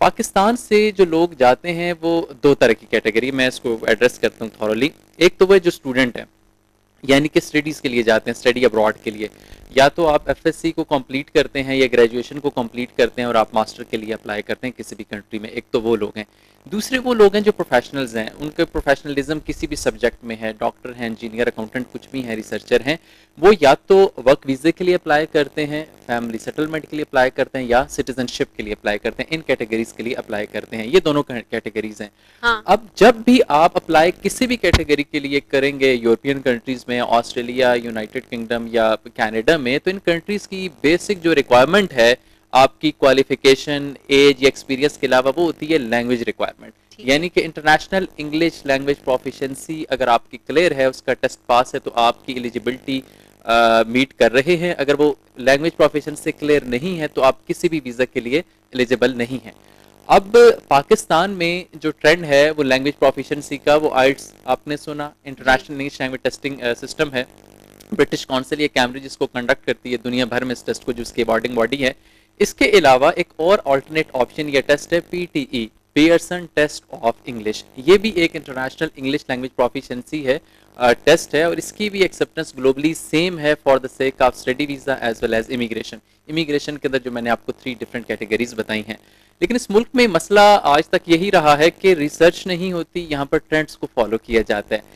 पाकिस्तान से जो लोग जाते हैं, वो दो तरह की कैटेगरी मैं इसको एड्रेस करता हूँ थॉरली एक तो वह जो स्टूडेंट है, यानी कि स्टडीज़ के लिए जाते हैं स्टडी अब्रॉड के लिए। या तो आप एफएससी को कंप्लीट करते हैं या ग्रेजुएशन को कंप्लीट करते हैं और आप मास्टर के लिए अप्लाई करते हैं किसी भी कंट्री में एक तो वो लोग हैं। दूसरे वो लोग हैं जो प्रोफेशनल्स हैं उनके प्रोफेशनलिज्म किसी भी सब्जेक्ट में है डॉक्टर हैं इंजीनियर अकाउंटेंट कुछ भी हैं रिसर्चर हैं वो या तो वर्क वीज़े के लिए अप्लाई करते हैं फैमिली सेटलमेंट के लिए अप्लाई करते हैं या सिटीजनशिप के लिए अप्लाई करते हैं इन कैटेगरीज के लिए अप्लाई करते हैं। ये दोनों कैटेगरीज हैं। हाँ. अब जब भी आप अप्लाई किसी भी कैटेगरी के लिए करेंगे यूरोपियन कंट्रीज़ में ऑस्ट्रेलिया यूनाइटेड किंगडम या कैनेडा में तो इन कंट्रीज़ की बेसिक जो रिक्वायरमेंट है आपकी क्वालिफिकेशन एज या एक्सपीरियंस के अलावा वो होती है लैंग्वेज रिक्वायरमेंट यानी कि इंटरनेशनल इंग्लिश लैंग्वेज प्रोफिशंसी अगर आपकी क्लियर है उसका टेस्ट पास है तो आपकी एलिजिबिलिटी मीट कर रहे हैं। अगर वो लैंग्वेज प्रोफेशन से क्लियर नहीं है तो आप किसी भी वीज़ा के लिए एलिजिबल नहीं है। अब पाकिस्तान में जो ट्रेंड है वो लैंग्वेज प्रोफिशंसी का वो आइट्स आपने सुना international English language testing system है। ब्रिटिश काउंसिल या कैमब्रिज इसको कंडक्ट करती है दुनिया भर में इस टेस्ट को जो इसकी बॉर्डिंग बॉडी है। इसके अलावा एक और ऑल्टरनेट ऑप्शन या टेस्ट है PTE Pearson test of English ये भी एक इंटरनेशनल इंग्लिश लैंग्वेज प्रोफिशंसी है टेस्ट है, और इसकी भी एक्सेप्टेंस ग्लोबली सेम है for the sake of study visa as well as immigration immigration के अंदर जो मैंने आपको थ्री डिफरेंट कैटेगरीज बताई हैं। लेकिन इस मुल्क में मसला आज तक यही रहा है कि रिसर्च नहीं होती, यहाँ पर ट्रेंड्स को फॉलो किया जाता है।